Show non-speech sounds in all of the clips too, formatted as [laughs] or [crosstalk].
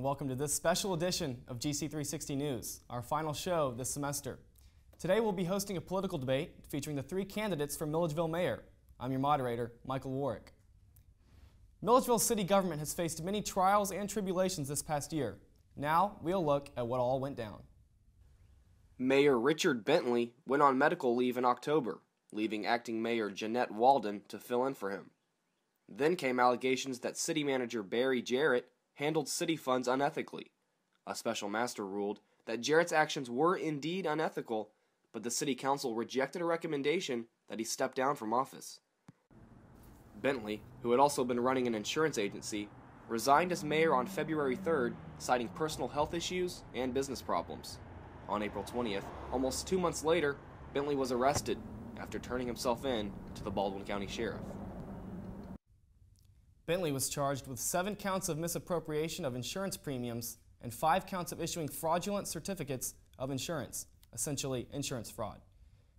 And welcome to this special edition of GC360 News, our final show this semester. Today we'll be hosting a political debate featuring the three candidates for Milledgeville Mayor. I'm your moderator, Michael Warwick. Milledgeville city government has faced many trials and tribulations this past year. Now we'll look at what all went down. Mayor Richard Bentley went on medical leave in October, leaving acting Mayor Jeanette Walden to fill in for him. Then came allegations that city manager Barry Jarrett handled city funds unethically. A special master ruled that Jarrett's actions were indeed unethical, but the city council rejected a recommendation that he step down from office. Bentley, who had also been running an insurance agency, resigned as mayor on February 3rd, citing personal health issues and business problems. On April 20th, almost two months later, Bentley was arrested after turning himself in to the Baldwin County Sheriff. Bentley was charged with seven counts of misappropriation of insurance premiums and five counts of issuing fraudulent certificates of insurance, essentially insurance fraud.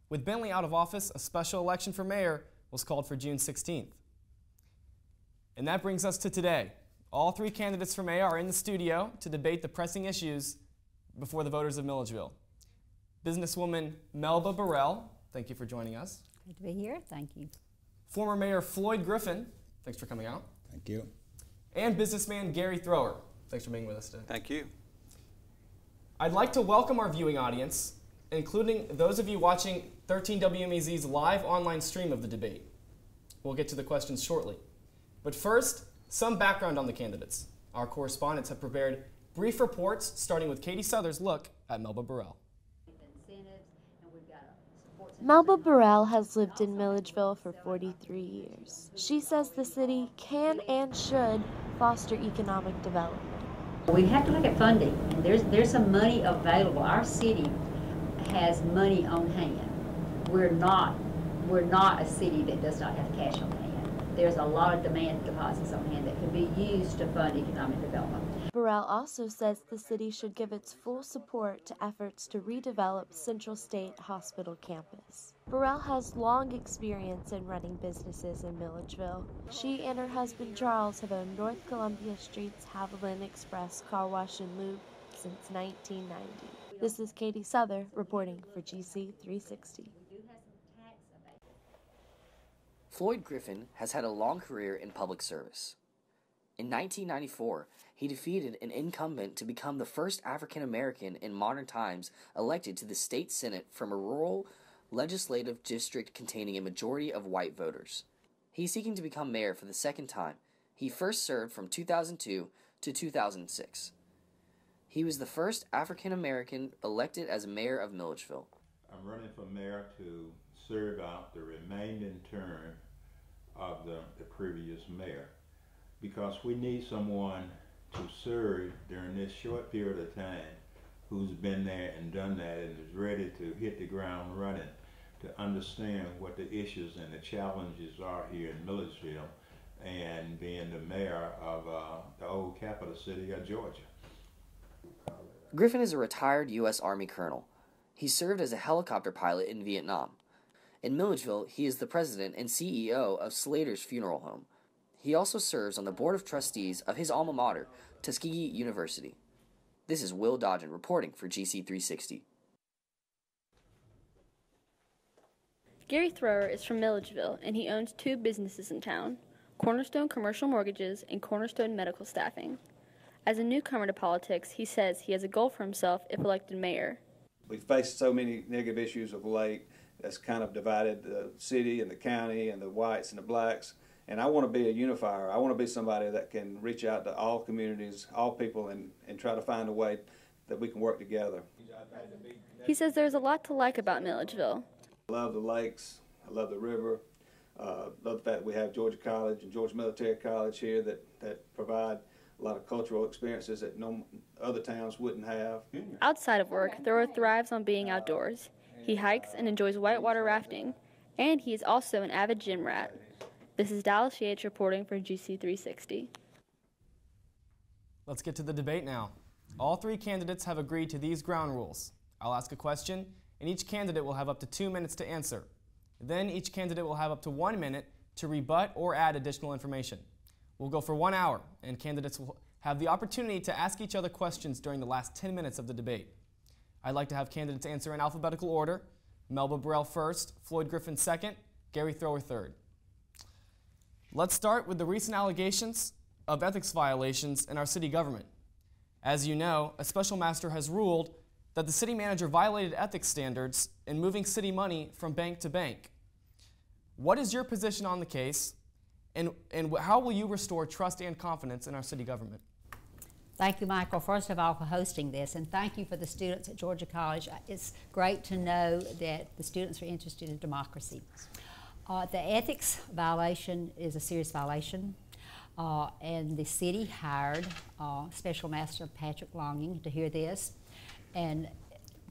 With Bentley out of office, a special election for mayor was called for June 16th. And that brings us to today. All three candidates for mayor are in the studio to debate the pressing issues before the voters of Milledgeville. Businesswoman Melba Burrell, thank you for joining us. Good to be here. Thank you. Former Mayor Floyd Griffin, thanks for coming out. Thank you. And businessman Gary Thrower, thanks for being with us today. Thank you. I'd like to welcome our viewing audience, including those of you watching 13 WMAZ's live online stream of the debate. We'll get to the questions shortly. But first, some background on the candidates. Our correspondents have prepared brief reports, starting with Katie Souther's look at Melba Burrell. Melba Burrell has lived in Milledgeville for 43 years. She says the city can and should foster economic development. We have to look at funding. There's there's some money available. Our city has money on hand. We're not we're not a city that does not have cash on hand. There's a lot of demand deposits on hand that can be used to fund economic development. Burrell also says the city should give its full support to efforts to redevelop Central State Hospital campus. Burrell has long experience in running businesses in Milledgeville. She and her husband Charles have owned North Columbia Street's Haviland Express Car Wash and Lube since 1990. This is Katie Souther reporting for GC 360. Floyd Griffin has had a long career in public service. In 1994, he defeated an incumbent to become the first African American in modern times elected to the state senate from a rural legislative district containing a majority of white voters. He is seeking to become mayor for the second time. He first served from 2002 to 2006. He was the first African American elected as mayor of Milledgeville. I'm running for mayor to serve out the remaining term of the, the previous mayor because we need someone to serve during this short period of time who's been there and done that and is ready to hit the ground running to understand what the issues and the challenges are here in Milledgeville and being the mayor of uh, the old capital city of Georgia. Griffin is a retired U.S. Army colonel. He served as a helicopter pilot in Vietnam. In Milledgeville, he is the president and CEO of Slater's Funeral Home. He also serves on the board of trustees of his alma mater, Tuskegee University. This is Will Dodgen reporting for GC360. Gary Thrower is from Milledgeville and he owns two businesses in town Cornerstone Commercial Mortgages and Cornerstone Medical Staffing. As a newcomer to politics, he says he has a goal for himself if elected mayor. We've faced so many negative issues of late that's kind of divided the city and the county and the whites and the blacks. And I want to be a unifier. I want to be somebody that can reach out to all communities, all people, and, and try to find a way that we can work together. He says there's a lot to like about Milledgeville. I love the lakes. I love the river. Uh, love the fact that we have Georgia College and Georgia Military College here that, that provide a lot of cultural experiences that no other towns wouldn't have. Outside of work, Thrower thrives on being outdoors. He hikes and enjoys whitewater rafting, and he is also an avid gym rat. This is Dallas Yates reporting for GC360. Let's get to the debate now. All three candidates have agreed to these ground rules. I'll ask a question, and each candidate will have up to two minutes to answer. Then each candidate will have up to one minute to rebut or add additional information. We'll go for one hour, and candidates will have the opportunity to ask each other questions during the last 10 minutes of the debate. I'd like to have candidates answer in alphabetical order. Melba Burrell first, Floyd Griffin second, Gary Thrower third. Let's start with the recent allegations of ethics violations in our city government. As you know, a special master has ruled that the city manager violated ethics standards in moving city money from bank to bank. What is your position on the case, and, and how will you restore trust and confidence in our city government? Thank you, Michael, first of all, for hosting this, and thank you for the students at Georgia College. It's great to know that the students are interested in democracy. Uh, the ethics violation is a serious violation, uh, and the city hired uh, Special Master Patrick Longan to hear this. And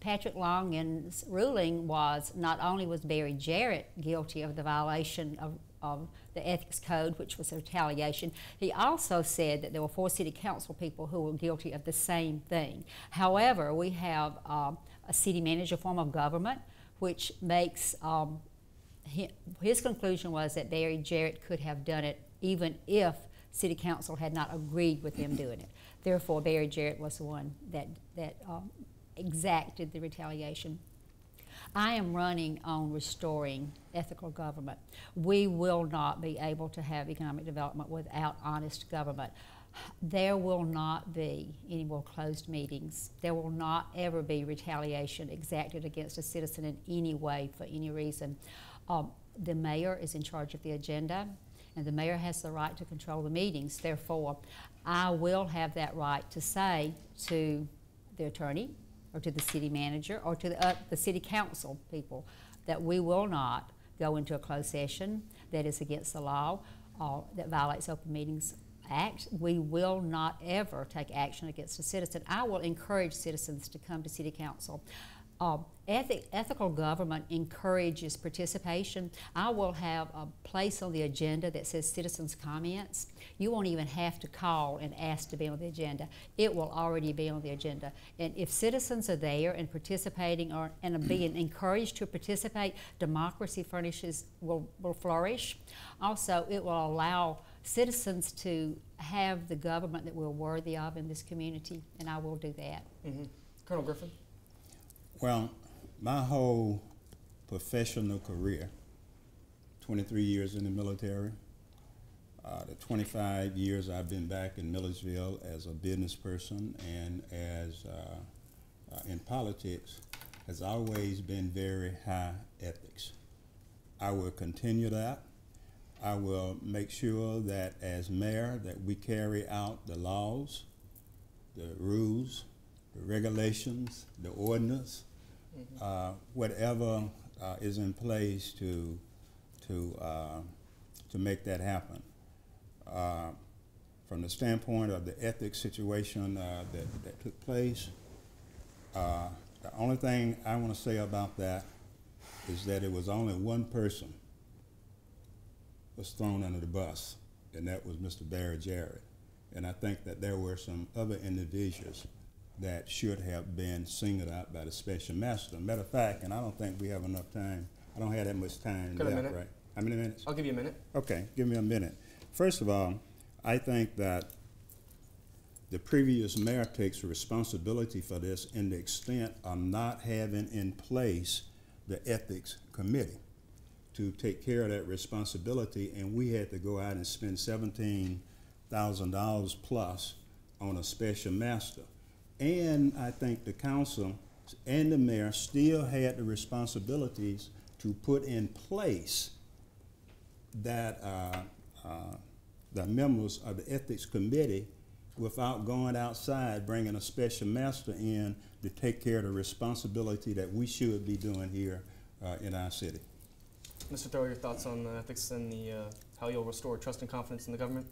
Patrick Longan's ruling was not only was Barry Jarrett guilty of the violation of, of the ethics code, which was a retaliation, he also said that there were four city council people who were guilty of the same thing. However, we have um, a city manager form of government, which makes um, his conclusion was that Barry Jarrett could have done it even if city council had not agreed with him doing it. Therefore, Barry Jarrett was the one that, that um, exacted the retaliation. I am running on restoring ethical government. We will not be able to have economic development without honest government. There will not be any more closed meetings. There will not ever be retaliation exacted against a citizen in any way for any reason. Um, the mayor is in charge of the agenda, and the mayor has the right to control the meetings. Therefore, I will have that right to say to the attorney, or to the city manager, or to the, uh, the city council people that we will not go into a closed session that is against the law, or that violates open meetings act. We will not ever take action against a citizen. I will encourage citizens to come to city council. Uh, ethic, ethical government encourages participation. I will have a place on the agenda that says citizens' comments. You won't even have to call and ask to be on the agenda. It will already be on the agenda. And if citizens are there and participating or, and being [clears throat] encouraged to participate, democracy furnishes will, will flourish. Also, it will allow citizens to have the government that we're worthy of in this community, and I will do that. Mm -hmm. Colonel Griffin? Well, my whole professional career, 23 years in the military, uh, the 25 years I've been back in Milledgeville as a business person and as uh, uh, in politics, has always been very high ethics. I will continue that. I will make sure that as mayor that we carry out the laws, the rules, the regulations, the ordinance, uh, whatever uh, is in place to to uh, to make that happen. Uh, from the standpoint of the ethics situation uh, that, that took place, uh, the only thing I want to say about that is that it was only one person was thrown under the bus, and that was Mr. Barry Jarrett. And I think that there were some other individuals that should have been singled out by the special master. Matter of fact, and I don't think we have enough time. I don't have that much time Got left, right? How many minutes? I'll give you a minute. Okay, give me a minute. First of all, I think that the previous mayor takes responsibility for this in the extent of not having in place the ethics committee to take care of that responsibility, and we had to go out and spend seventeen thousand dollars plus on a special master. And I think the council and the mayor still had the responsibilities to put in place that uh, uh, the members of the ethics committee without going outside, bringing a special master in to take care of the responsibility that we should be doing here uh, in our city. Mr. Thrower, your thoughts on the ethics and the, uh, how you'll restore trust and confidence in the government?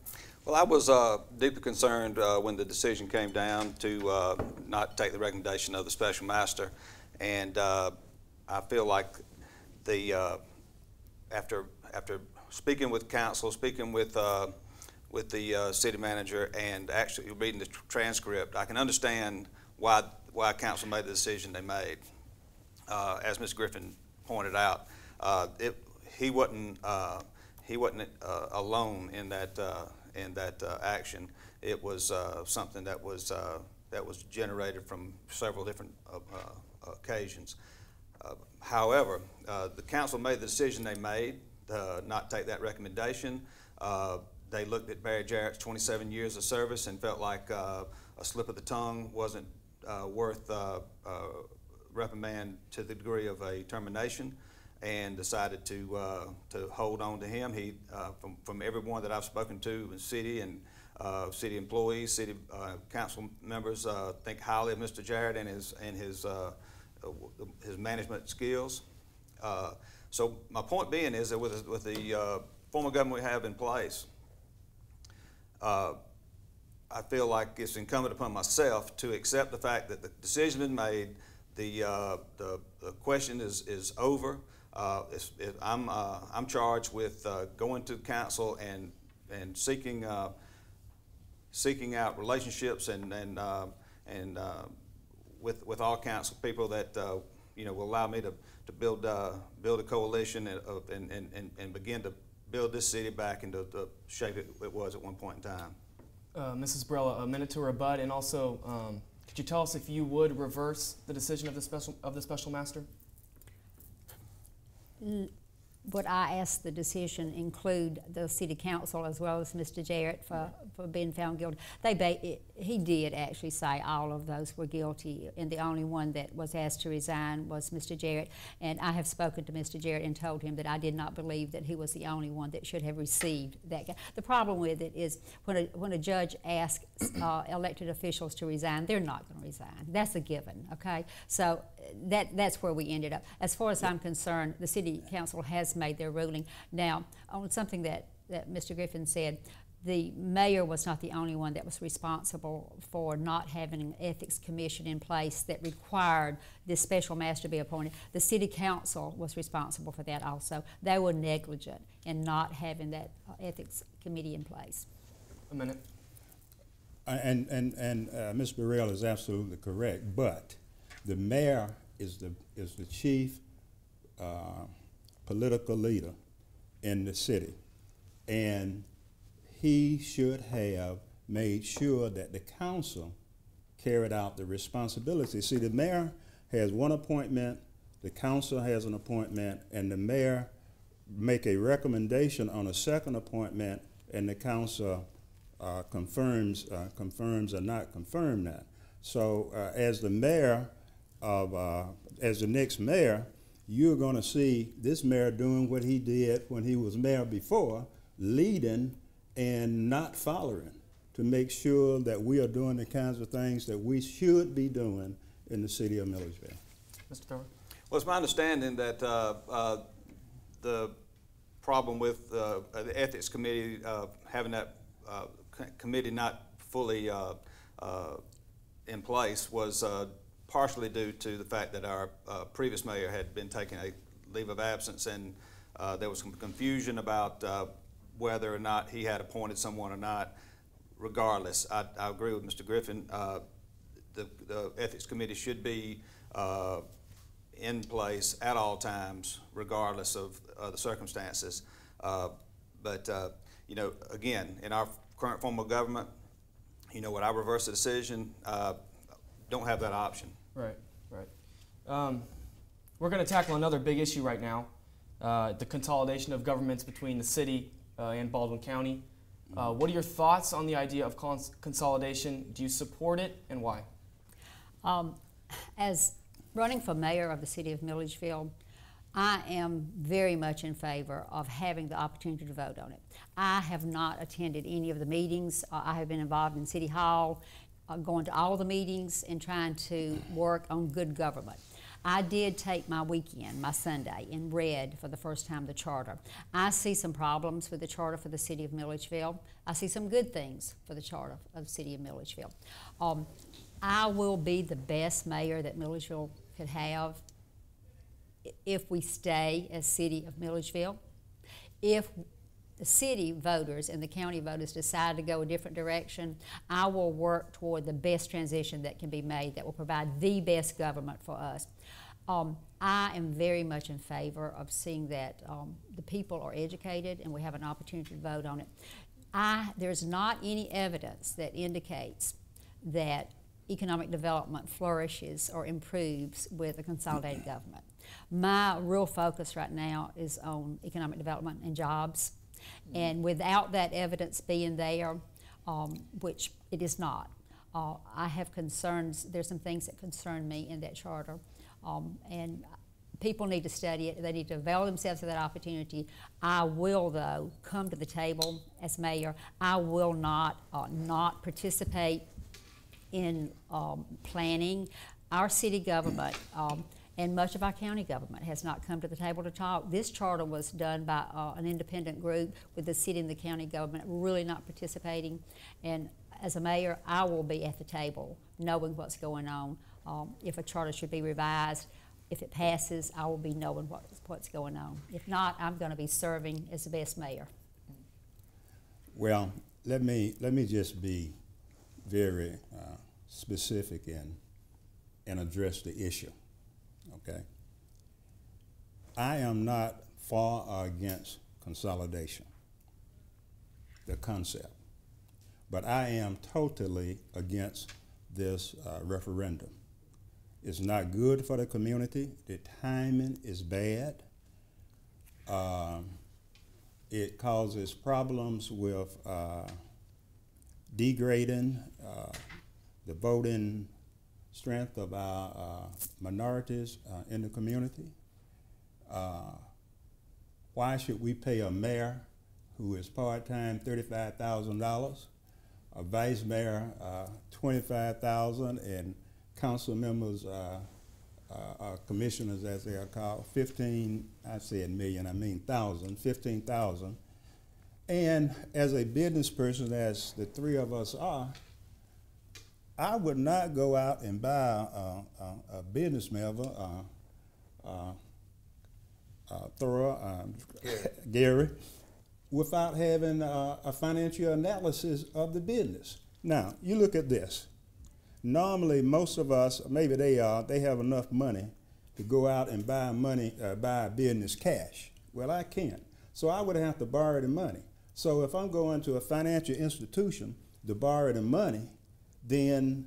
Well, I was uh, deeply concerned uh, when the decision came down to uh, not take the recommendation of the special master, and uh, I feel like the uh, after after speaking with council, speaking with with the city manager, and actually reading the transcript, I can understand why why council made the decision they made. as Ms. Griffin pointed out, uh, it, he wasn't uh, he wasn't uh, alone in that uh, in that uh, action. It was uh, something that was uh, that was generated from several different occasions. However, the council made the decision they made uh, not take that recommendation. They looked at Barry Jarrett's 27 years of service and felt like a slip of the tongue wasn't worth reprimand to the degree of a termination and decided to, uh, to hold on to him. He, uh, from, from everyone that I've spoken to in city and uh, city employees, city uh, council members uh, think highly of Mr. Jarrett and his, and his, uh, his management skills. So my point being is that with, with the uh, former government we have in place, I feel like it's incumbent upon myself to accept the fact that the decision has been made, the, the, the question is, is over. Uh, it's, it, I'm, uh, I'm charged with uh, going to council and, and seeking, seeking out relationships and, and, and with, with all council people that you know will allow me to, to build, build a coalition and, and, and- and begin to build this city back into the shape it, it was at one point in time. Uh, Mrs. Burrell, a minute to rebut, and also, um, could you tell us if you would reverse the decision of the special of the special master? Would I ask the decision include the city council as well as Mr. Jarrett for, for being found guilty? They, it- he did actually say all of those were guilty, and the only one that was asked to resign was Mr. Jarrett. And I have spoken to Mr. Jarrett and told him that I did not believe that he was the only one that should have received that. The problem with it is when a, when a judge asks uh, elected officials to resign, they're not going to resign. That's a given, okay? So that, that's where we ended up. As far as I'm concerned, the city council has made their ruling. Now, on something that, that Mr. Griffin said, the mayor was not the only one that was responsible for not having an ethics commission in place that required this special master to be appointed. The city council was responsible for that also. They were negligent in not having that uh, ethics committee in place. A minute. Uh, And, and, and uh, Ms. Burrell is absolutely correct, but the mayor is the, is the chief uh, political leader in the city. And he should have made sure that the council carried out the responsibility. See, the mayor has one appointment, the council has an appointment, and the mayor make a recommendation on a second appointment, and the council uh, confirms, uh, confirms or not confirm that. So uh, as the mayor of, uh, as the next mayor, you're going to see this mayor doing what he did when he was mayor before, leading and not following to make sure that we are doing the kinds of things that we should be doing in the city of Milledgeville. Mr. Thrower? Well, it's my understanding that uh, uh, the problem with uh, the Ethics Committee, uh, having that uh, committee not fully uh, uh, in place was uh, partially due to the fact that our uh, previous mayor had been taking a leave of absence, and uh, there was some confusion about uh, whether or not he had appointed someone or not. Regardless, I, I agree with Mr. Griffin. Uh, the, the Ethics Committee should be uh, in place at all times, regardless of the circumstances. Uh, But, you know, again, in our current form of government, you know, when I reverse a decision, don't have that option. Right, right. Um, we're going to tackle another big issue right now uh, the consolidation of governments between the city uh, and Baldwin County. Uh, what are your thoughts on the idea of cons- consolidation? Do you support it and why? Um, as running for mayor of the city of Milledgeville, I am very much in favor of having the opportunity to vote on it. I have not attended any of the meetings. I have been involved in City Hall, uh, going to all the meetings and trying to work on good government. I did take my weekend, my Sunday, and read for the first time the charter. I see some problems with the charter for the city of Milledgeville. I see some good things for the charter of the city of Milledgeville. Um, I will be the best mayor that Milledgeville could have if we stay as city of Milledgeville. If the city voters and the county voters decide to go a different direction, I will work toward the best transition that can be made that will provide the best government for us. Um, I am very much in favor of seeing that um, the people are educated and we have an opportunity to vote on it. I, there's not any evidence that indicates that economic development flourishes or improves with a consolidated government. My real focus right now is on economic development and jobs. And without that evidence being there, um, which it is not, uh, I have concerns. There's some things that concern me in that charter. Um, and people need to study it. They need to avail themselves of that opportunity. I will, though, come to the table as mayor. I will not uh, not participate in um, planning. Our city government um, and much of our county government has not come to the table to talk. This charter was done by uh, an independent group with the city and the county government really not participating. And as a mayor, I will be at the table knowing what's going on. Um, if a charter should be revised, if it passes, I will be knowing what, what's going on. If not, I'm going to be serving as the best mayor. Well, let me let me just be very uh, specific and and address the issue. Okay. I am not for or against consolidation, the concept, but I am totally against this uh, referendum. It's not good for the community. The timing is bad. Um, it causes problems with uh, degrading uh, the voting strength of our uh, minorities uh, in the community. Uh, why should we pay a mayor who is part-time $35,000, a vice mayor uh, 25000 and council members, uh, commissioners as they are called, 15, I said million, I mean thousand, 15,000. And as a business person, as the three of us are, I would not go out and buy a, a, a business member, uh, uh, uh, um, Gary. Without having a financial analysis of the business. Now, you look at this. Normally, most of us, maybe they are, they have enough money to go out and buy money, uh, buy a business cash. Well, I can't. So I would have to borrow the money. So if I'm going to a financial institution to borrow the money, then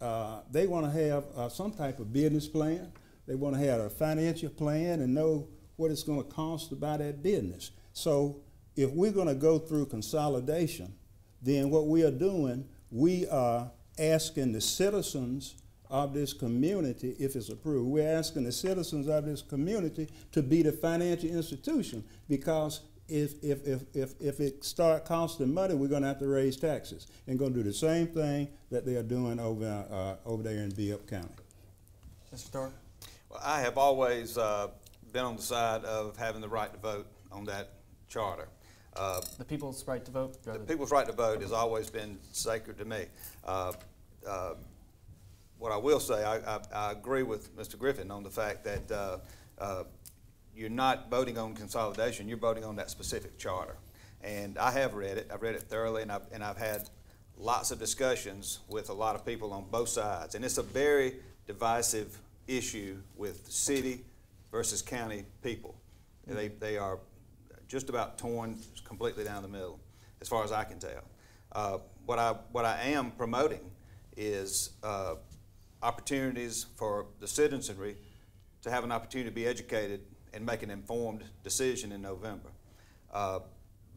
uh, they want to have uh, some type of business plan. They want to have a financial plan and know what it's going to cost to buy that business. So if we're going to go through consolidation, then what we are doing, we are asking the citizens of this community, if it's approved, we're asking the citizens of this community to be the financial institution because if, if, if, if, if it start costing money, we're going to have to raise taxes and going to do the same thing that they are doing over, uh, over there in Bibb County. Mr. Thrower? Well, I have always uh, been on the side of having the right to vote on that charter. Uh, the people's right to vote? The people's right to vote has always been sacred to me. Uh, uh, what I will say, I, I, I, agree with Mr. Griffin on the fact that uh, uh, you're not voting on consolidation, you're voting on that specific charter. And I have read it, I've read it thoroughly, and I've, and I've had lots of discussions with a lot of people on both sides. And it's a very divisive issue with city versus county people. They, they are just about torn completely down the middle, as far as I can tell. Uh, what, I, what I am promoting is uh, opportunities for the citizenry to have an opportunity to be educated and make an informed decision in November. Uh,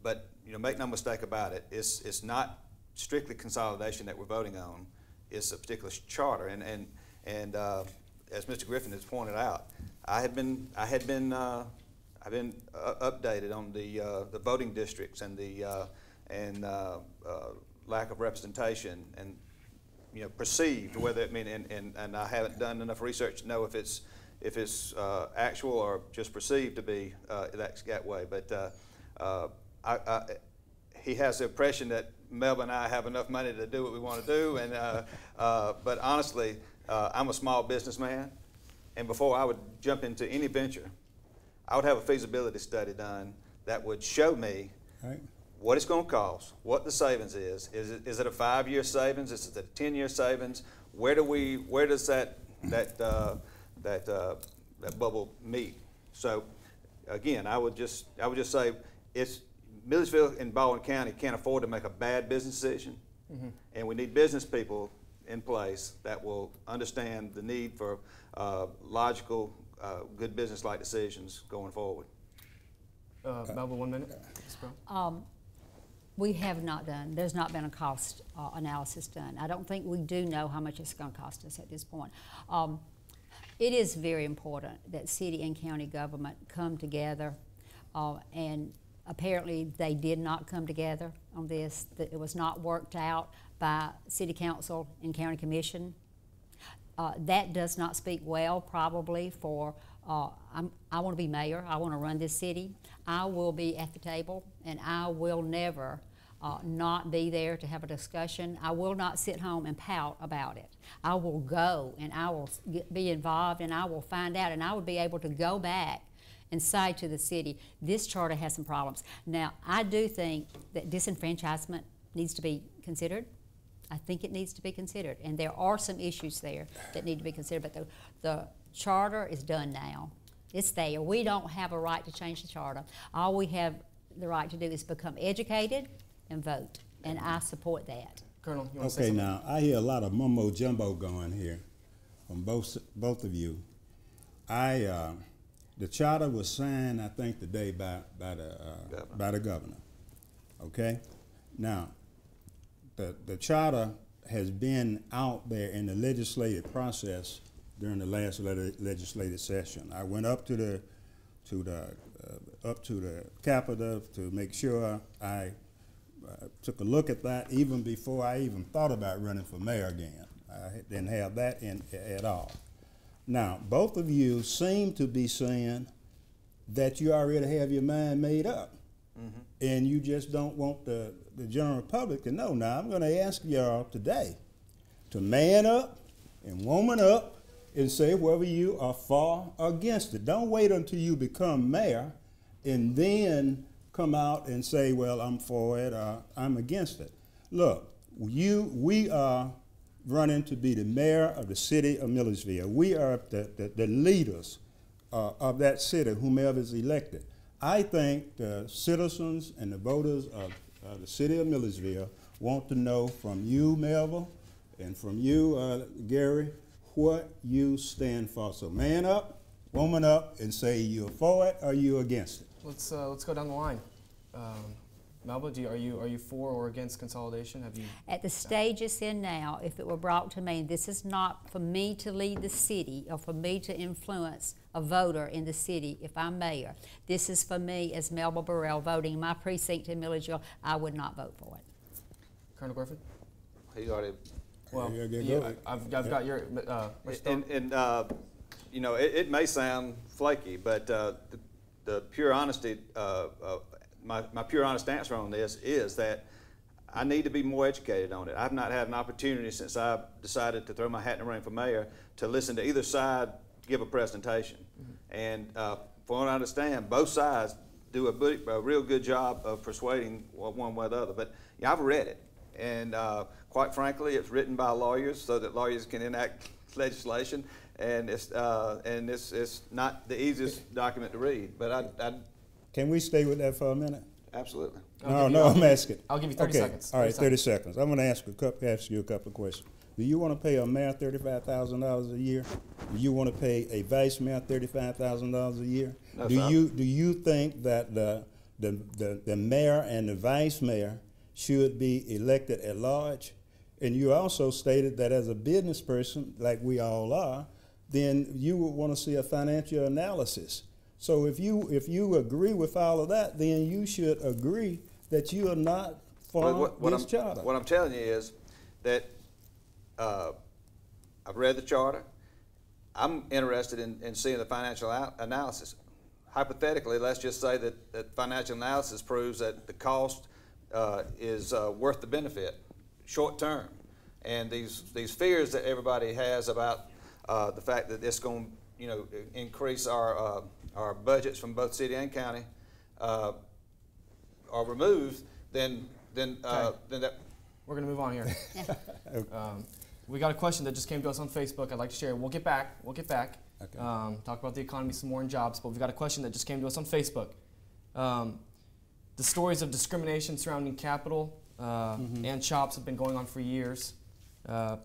but you know, make no mistake about it, it's, it's not strictly consolidation that we're voting on. It's a particular charter, and and and uh, as Mr. Griffin has pointed out, I had been I had been uh, I've been uh, updated on the uh, the voting districts and the uh, and lack of representation and you know, perceived, whether it mean, and, and, and I haven't done enough research to know if it's, if it's uh, actual or just perceived to be uh, that, way. But uh, uh I, I, he has the impression that Melba and I have enough money to do what we want to do. And, uh, uh, but honestly, I'm a small businessman. And before I would jump into any venture, I would have a feasibility study done that would show me right what it's going to cost, what the savings is. Is it, is it a five-year savings? Is it a ten-year savings? Where do we? Where does that that uh, that uh, that bubble meet? So, again, I would just I would just say it's Milledgeville and Baldwin County can't afford to make a bad business decision, and we need business people in place that will understand the need for uh, logical, uh, good business-like decisions going forward. Uh, Melba, one minute. Um, we have not done, there's not been a cost uh, analysis done. I don't think we do know how much it's going to cost us at this point. Um, it is very important that city and county government come together, uh, and apparently they did not come together on this. It was not worked out by city council and county commission. Uh, that does not speak well, probably, for uh, I want to be mayor. I want to run this city. I will be at the table, and I will never uh, not be there to have a discussion. I will not sit home and pout about it. I will go and I will get, be involved, and I will find out, and I will be able to go back and say to the city, this charter has some problems. Now, I do think that disenfranchisement needs to be considered. I think it needs to be considered, and there are some issues there that need to be considered. But the, the charter is done now; it's there. We don't have a right to change the charter. All we have the right to do is become educated and vote, and I support that. Colonel, you want to say Okay, something? now, I hear a lot of mumbo jumbo going here from both, both of you. I, uh, the charter was signed, I think, today by, by the, uh, Governor. by the governor. Okay? Now, the, the charter has been out there in the legislative process during the last le- legislative session. I went up to the, to the, uh, up to the Capitol to make sure I uh, took a look at that even before I even thought about running for mayor again. I didn't have that in, at all. Now, both of you seem to be saying that you already have your mind made up. And you just don't want the, the general public to know. Now, I'm going to ask y'all today to man up and woman up and say whether you are for or against it. Don't wait until you become mayor and then come out and say, well, I'm for it or I'm against it. Look, you, we are running to be the mayor of the city of Milledgeville. We are the, the, the leaders uh, of that city, whomever is elected. I think the citizens and the voters of uh, the city of Milledgeville want to know from you, Melba, and from you, uh, Gary, what you stand for. So man up, woman up, and say you're for it or you're against it. Let's uh, let's go down the line. Um, Melba, do you, are you are you for or against consolidation? Have you? At the stage it's in now, if it were brought to me, this is not for me to lead the city or for me to influence a voter in the city if I'm mayor. This is for me as Melba Burrell voting in my precinct in Milledgeville. I would not vote for it. Colonel Griffin? He already Well, Yeah, yeah, you- go. I've, I've got your. Uh, And, and uh, you know, it, it may sound flaky, but uh, the, the pure honesty, uh, uh, my, my pure honest answer on this is that I need to be more educated on it. I've not had an opportunity since I decided to throw my hat in the ring for mayor to listen to either side give a presentation. And uh, from what I understand, both sides do a, a real good job of persuading one one way or the other. But yeah, I've read it, and uh, quite frankly, it's written by lawyers so that lawyers can enact [laughs] legislation, and it's uh, and it's it's not the easiest document to read. But I, I Can we stay with that for a minute? absolutely. I'll No, give you- no, I'll I'm asking. I'll give you 30 okay. seconds. All right, 30 30 seconds. I'm going to ask, a couple, ask you a couple of questions. Do you want to pay a mayor $35,000 a year? Do you want to pay a vice mayor $35,000 a year? No, do sir. you do you think that the, the, the, the mayor and the vice mayor should be elected at large? And you also stated that as a business person, like we all are, then you would want to see a financial analysis. So if you if you agree with all of that, then you should agree that you are not for what, what this I'm, charter. What I'm telling you is that uh, I've read the charter. I'm interested in, in seeing the financial analysis. Hypothetically, let's just say that, that financial analysis proves that the cost uh, is uh, worth the benefit, short term. And these, these fears that everybody has about uh, the fact that it's going to, you know, increase our, uh, our budgets from both city and county, uh, are removed, then then uh, Okay. then that We're going to move on here. [laughs] um, we got a question that just came to us on Facebook. I'd like to share. We'll get back. We'll get back. Okay. Um, talk about the economy some more and jobs. But we've got a question that just came to us on Facebook. Um, the stories of discrimination surrounding Capital uh, Mm-hmm. and shops have been going on for years. Uh,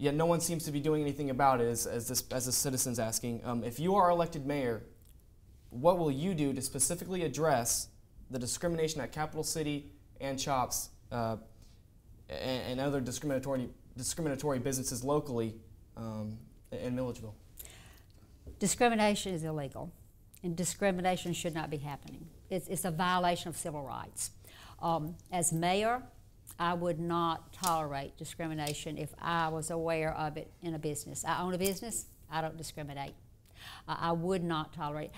yet no one seems to be doing anything about it, as, as, this, as the citizen's asking. Um, if you are elected mayor, what will you do to specifically address the discrimination at Capital City and CHOPS uh, and, and other discriminatory, discriminatory businesses locally um, in Milledgeville? Discrimination is illegal, and discrimination should not be happening. It's, it's a violation of civil rights. Um, as mayor, I would not tolerate discrimination if I was aware of it in a business. I own a business, I don't discriminate. Uh, I would not tolerate.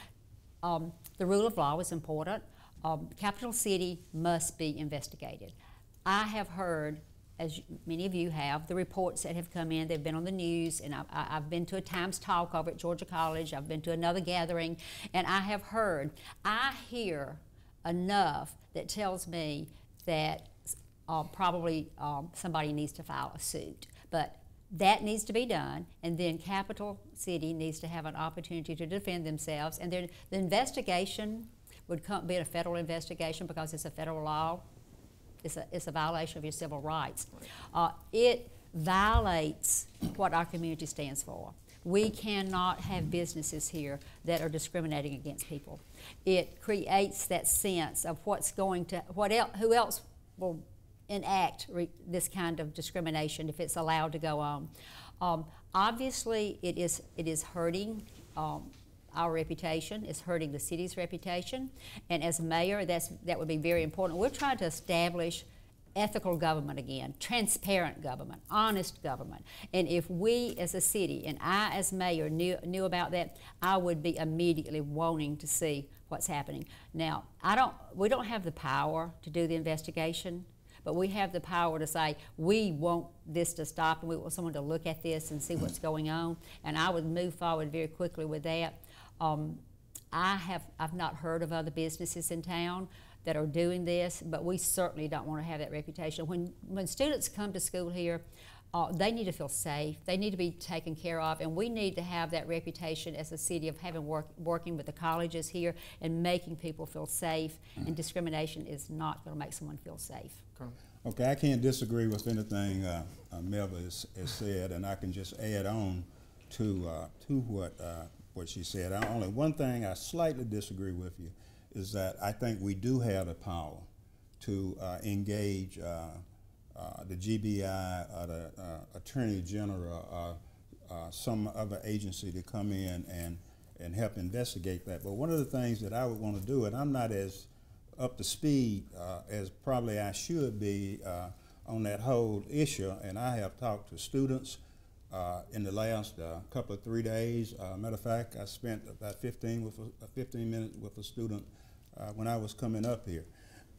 Um, the rule of law is important. Um, Capital City must be investigated. I have heard, as many of you have, the reports that have come in. They've been on the news, and I, I've been to a Times Talk over at Georgia College. I've been to another gathering, and I have heard. I hear enough that tells me that uh, probably um, somebody needs to file a suit. But that needs to be done, and then Capital City needs to have an opportunity to defend themselves. And then the investigation would come, be a federal investigation because it's a federal law. It's a, it's a violation of your civil rights. Uh, it violates what our community stands for. We cannot have businesses here that are discriminating against people. It creates that sense of what's going to, what el- who else will enact this kind of discrimination if it's allowed to go on. Um, obviously, it is, it is hurting um, our reputation, it's hurting the city's reputation, and as mayor, that's, that would be very important. We're trying to establish ethical government again, transparent government, honest government. And if we as a city and I as mayor knew, knew about that, I would be immediately wanting to see what's happening. Now, I don't, we don't have the power to do the investigation, but we have the power to say we want this to stop and we want someone to look at this and see what's going on. And I would move forward very quickly with that. Um, I have I've not heard of other businesses in town that are doing this, but we certainly don't want to have that reputation. When when students come to school here, uh, they need to feel safe. They need to be taken care of, and we need to have that reputation as a city of having work, working with the colleges here and making people feel safe. And discrimination is not going to make someone feel safe. Okay, I can't disagree with anything uh, uh, Melba has, has said, and I can just add on to uh, to what uh, what she said. I, only one thing I slightly disagree with you is that I think we do have the power to uh, engage uh, uh, the GBI or the uh, Attorney General or uh, some other agency to come in and and help investigate that. But one of the things that I would want to do, and I'm not as up to speed uh, as probably I should be uh, on that whole issue, and I have talked to students uh, in the last uh, couple of three days. Uh, matter of fact, I spent about 15 with a, 15 minutes with a student uh, when I was coming up here.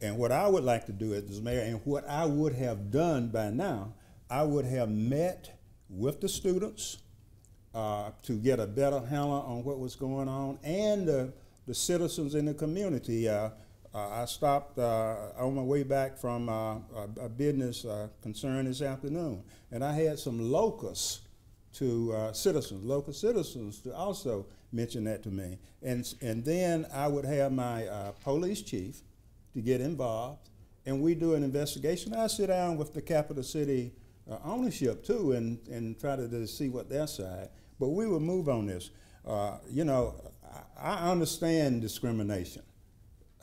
And what I would like to do as mayor, and what I would have done by now, I would have met with the students uh, to get a better handle on what was going on and uh, the citizens in the community. Uh, uh, I stopped uh, on my way back from uh, a, business concern this afternoon, and I had some locusts to uh, citizens, local citizens, to also mention that to me. And, and then I would have my uh, police chief to get involved, and we do an investigation. I sit down with the capital city uh, ownership too and, and try to, to see what their side. But we will move on this. Uh, you know, I, I understand discrimination.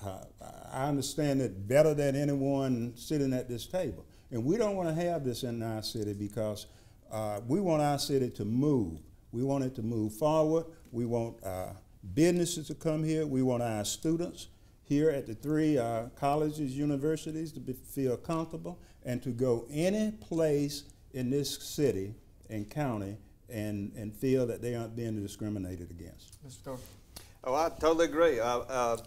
Uh, I understand it better than anyone sitting at this table. And we don't want to have this in our city because uh, we want our city to move. We want it to move forward. We want uh, businesses to come here. We want our students here at the three uh, colleges, universities to be, feel comfortable and to go any place in this city and county and, and feel that they aren't being discriminated against. Mr. Thrower. Oh, I totally agree. Uh, uh,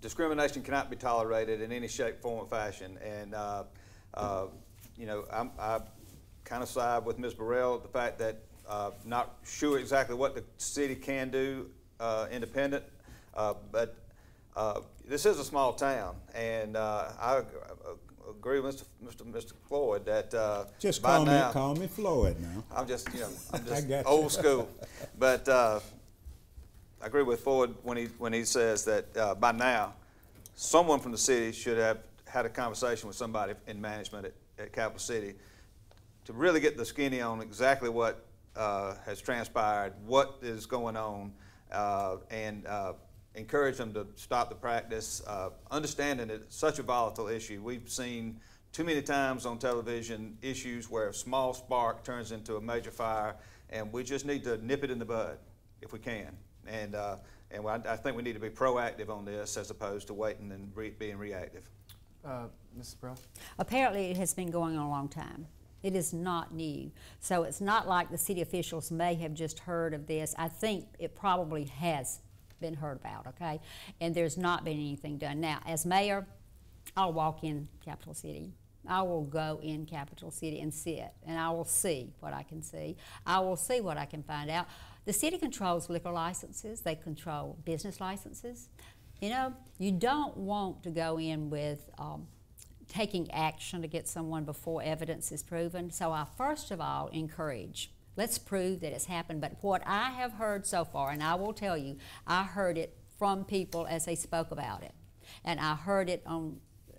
discrimination cannot be tolerated in any shape, form, or fashion. And, uh, uh, you know, I'm, I kind of side with Ms. Burrell, the fact that uh, not sure exactly what the city can do uh, independent, uh, but uh, this is a small town, and uh, I agree with Mr. Mr. Mr. Floyd that uh, Just call me, call me Floyd now. I'm just, you know, I'm [laughs] just old school. But uh, I agree with Floyd when he, when he says that uh, by now, someone from the city should have had a conversation with somebody in management at, at Capital City to really get the skinny on exactly what uh, has transpired, what is going on, uh, and uh, encourage them to stop the practice, uh, understanding it's such a volatile issue. We've seen too many times on television issues where a small spark turns into a major fire, and we just need to nip it in the bud if we can. And, uh, and I, I think we need to be proactive on this as opposed to waiting and re- being reactive. Uh, Mrs. Burrell? Apparently, it has been going on a long time. It is not new. So it's not like the city officials may have just heard of this. I think it probably has been heard about, okay? And there's not been anything done. Now, as mayor, I'll walk in Capital City. I will go in Capital City and sit, and I will see what I can see. I will see what I can find out. The city controls liquor licenses, they control business licenses. You know, you don't want to go in with um, taking action to get someone before evidence is proven. So I first of all encourage, let's prove that it's happened. But what I have heard so far, and I will tell you, I heard it from people as they spoke about it. And I heard it on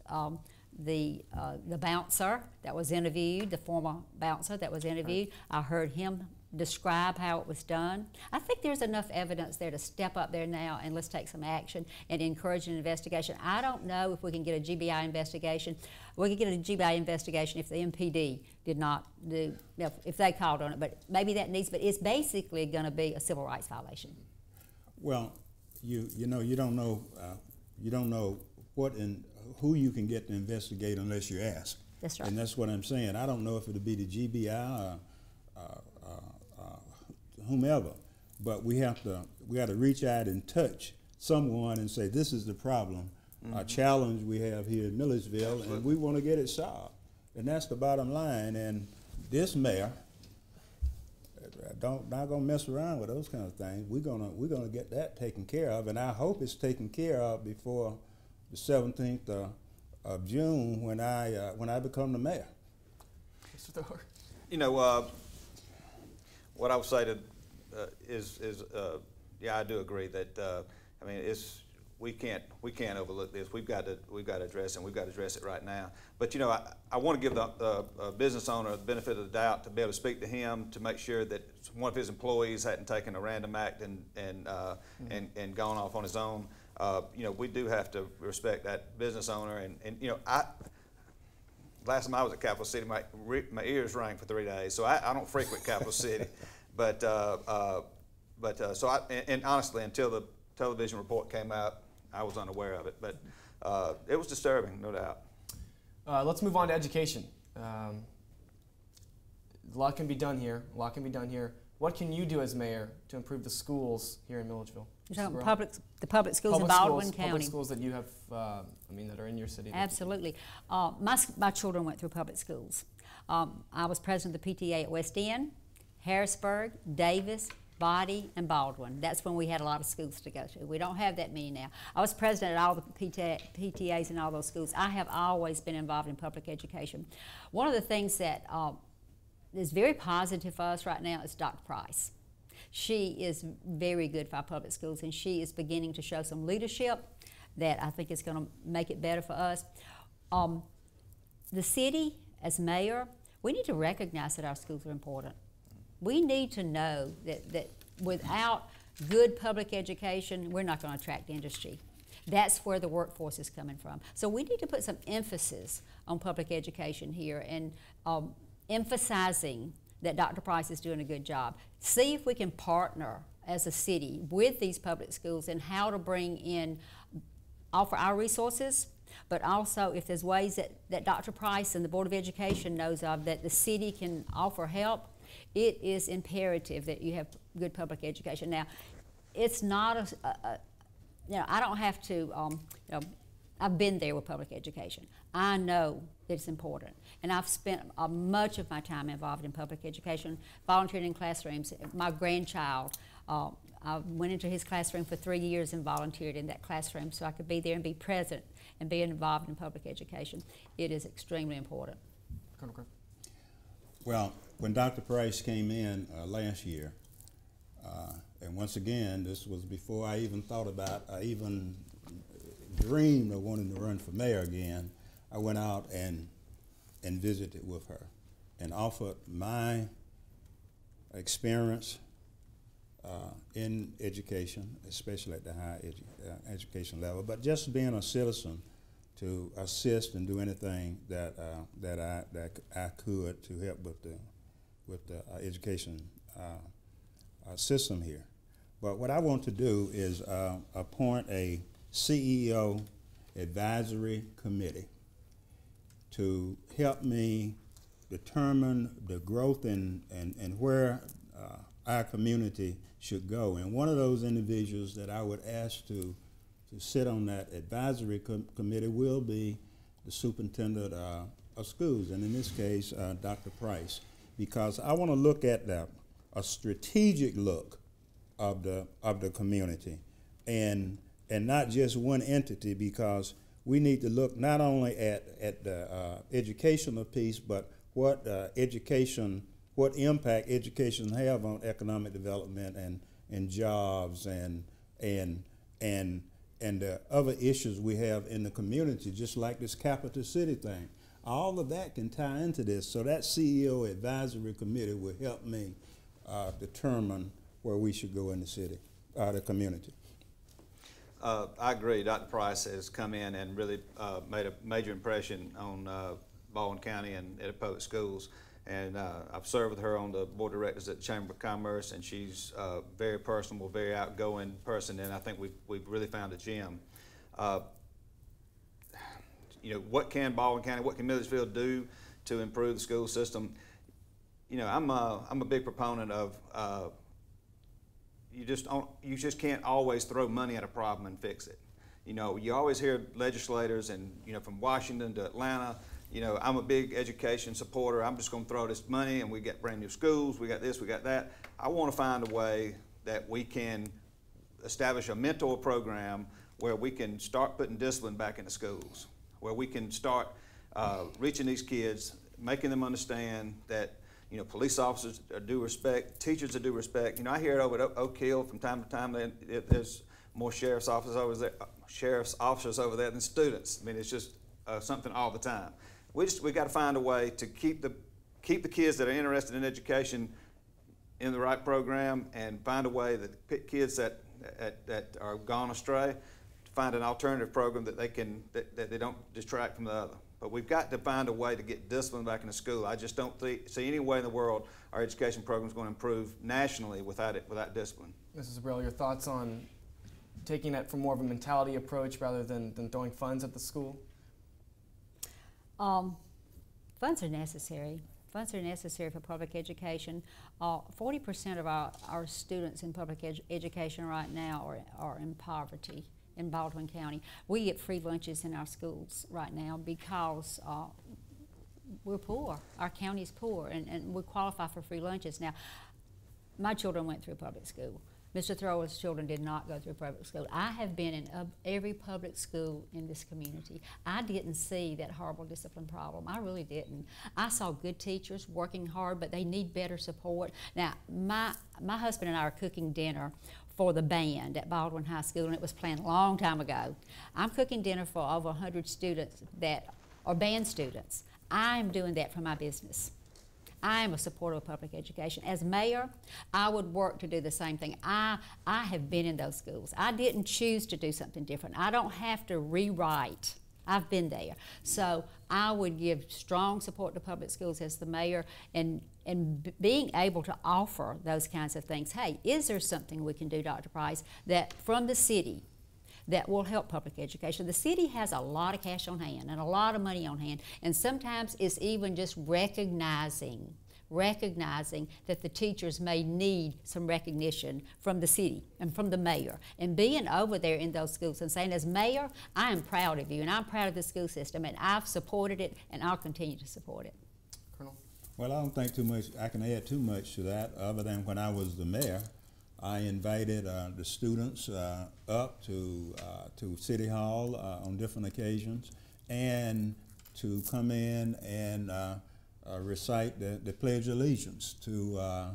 um, the, uh, the bouncer that was interviewed, the former bouncer that was interviewed. I heard him describe how it was done. I think there's enough evidence there to step up there now and let's take some action and encourage an investigation. I don't know if we can get a GBI investigation. We could get a GBI investigation if the MPD did not do, if, if they called on it, but maybe that needs, but it's basically going to be a civil rights violation. Well, you you know you don't know uh, you don't know what and who you can get to investigate unless you ask. That's right. And that's what I'm saying. I don't know if it'll be the GBI or, uh, whomever, but we have to we got to reach out and touch someone and say this is the problem, mm-hmm. a challenge we have here in Milledgeville, Absolutely. and we want to get it solved, and that's the bottom line. And this mayor don't not gonna mess around with those kind of things. We're gonna we're gonna get that taken care of, and I hope it's taken care of before the 17th of, of June when I uh, when I become the mayor. Mr. Thrower. You know, uh, what I would say to uh, is is uh, yeah, I do agree that uh, I mean it's we can't we can't overlook this. We've got to we've got to address it. and we've got to address it right now. But you know, I, I want to give the uh, business owner the benefit of the doubt to be able to speak to him to make sure that one of his employees hadn't taken a random act and and uh, mm-hmm. and, and gone off on his own. Uh, you know, we do have to respect that business owner. And, and you know, I last time I was at Capital City, my my ears rang for three days. So I, I don't frequent Capital [laughs] City. But, uh, uh, but uh, so I, and, and, honestly, until the television report came out, I was unaware of it. But uh, it was disturbing, no doubt. Uh, let's move on to education. Um, a lot can be done here. A lot can be done here. What can you do as mayor to improve the schools here in Milledgeville? Public, the public schools public in Baldwin schools, County. Public schools that you have, uh, I mean, that are in your city. Absolutely. Uh, my, my children went through public schools. Um, I was president of the PTA at West End. Harrisburg, Davis, Body, and Baldwin. That's when we had a lot of schools to go to. We don't have that many now. I was president at all the PTA, PTAs in all those schools. I have always been involved in public education. One of the things that uh, is very positive for us right now is Dr. Price. She is very good for our public schools, and she is beginning to show some leadership that I think is going to make it better for us. Um, the city, as mayor, we need to recognize that our schools are important we need to know that, that without good public education, we're not going to attract industry. That's where the workforce is coming from. So we need to put some emphasis on public education here and um, emphasizing that Dr. Price is doing a good job. See if we can partner as a city with these public schools and how to bring in, offer our resources, but also if there's ways that, that Dr. Price and the Board of Education knows of that the city can offer help, it is imperative that you have good public education. Now, it's not a, a, a you know, I don't have to, um, you know, I've been there with public education. I know that it's important. And I've spent uh, much of my time involved in public education, volunteering in classrooms. My grandchild, uh, I went into his classroom for three years and volunteered in that classroom so I could be there and be present and be involved in public education. It is extremely important. Colonel Well, when Dr. Price came in uh, last year, uh, and once again, this was before I even thought about, I even dreamed of wanting to run for mayor again, I went out and, and visited with her and offered my experience uh, in education, especially at the higher edu- uh, education level, but just being a citizen to assist and do anything that uh, that I that I could to help with the with the uh, education uh, uh, system here. But what I want to do is uh, appoint a CEO advisory committee to help me determine the growth and, and, and where our community should go. And one of those individuals that I would ask to, to sit on that advisory com committee will be the superintendent uh, of schools, and in this case, uh, Dr. Price, because I want to look at the, a strategic look of the, of the community and, and not just one entity because we need to look not only at, at the uh, educational piece, but what uh, education, what impact education have on economic development and, and jobs and, and, and, and the other issues we have in the community, just like this capital city thing. All of that can tie into this. So that CEO advisory committee will help me uh, determine where we should go in the city, uh, the community. Uh, I agree. Dr. Price has come in and really uh, made a major impression on uh, Baldwin County and at public schools. And uh, I've served with her on the board of directors at the Chamber of Commerce, and she's a very personable, very outgoing person, and I think we've, we've really found a gem. You know, what can Baldwin County, what can Milledgeville do to improve the school system? You know, I'm a, I'm a big proponent of uh, you just you just can't always throw money at a problem and fix it. You know, you always hear legislators and you know from Washington to Atlanta. You know, I'm a big education supporter. I'm just going to throw this money and we get brand new schools. We got this, we got that. I want to find a way that we can establish a mentor program where we can start putting discipline back into schools, where we can start uh, reaching these kids, making them understand that you know, police officers are due respect, teachers are due respect. You know, I hear it over at Oak Hill from time to time. That there's more sheriff's officers over there, sheriff's officers over there than students. I mean, it's just uh, something all the time. We just we got to find a way to keep the keep the kids that are interested in education in the right program, and find a way that kids that that, that are gone astray find an alternative program that they can that, that they don't distract from the other. But we've got to find a way to get discipline back into school. I just don't th- see any way in the world our education program is going to improve nationally without it, without discipline. Mrs. Abreu, your thoughts on taking it from more of a mentality approach rather than, than throwing funds at the school? Um, funds are necessary. Funds are necessary for public education. 40% uh, of our, our students in public edu education right now are, are in poverty in Baldwin County. We get free lunches in our schools right now because uh, we're poor. Our county is poor, and, and we qualify for free lunches. Now, my children went through public school. Mr. Thrower's children did not go through public school. I have been in uh, every public school in this community. I didn't see that horrible discipline problem. I really didn't. I saw good teachers working hard, but they need better support. Now, my, my husband and I are cooking dinner for the band at Baldwin High School, and it was planned a long time ago. I'm cooking dinner for over 100 students that are band students. I'm doing that for my business. I am a supporter of public education. As mayor, I would work to do the same thing. I, I have been in those schools. I didn't choose to do something different. I don't have to rewrite I've been there. So I would give strong support to public schools as the mayor and, and being able to offer those kinds of things. Hey, is there something we can do, Dr. Price, that from the city that will help public education. The city has a lot of cash on hand and a lot of money on hand, and sometimes it's even just recognizing recognizing that the teachers may need some recognition from the city and from the mayor. And being over there in those schools and saying, as mayor, I am proud of you and I'm proud of the school system and I've supported it and I'll continue to support it. Colonel? Well, I don't think too much, I can add too much to that other than when I was the mayor. I invited uh, the students uh, up to uh, to City Hall uh, on different occasions, and to come in and uh, uh, recite the, the, Pledge of Allegiance to uh,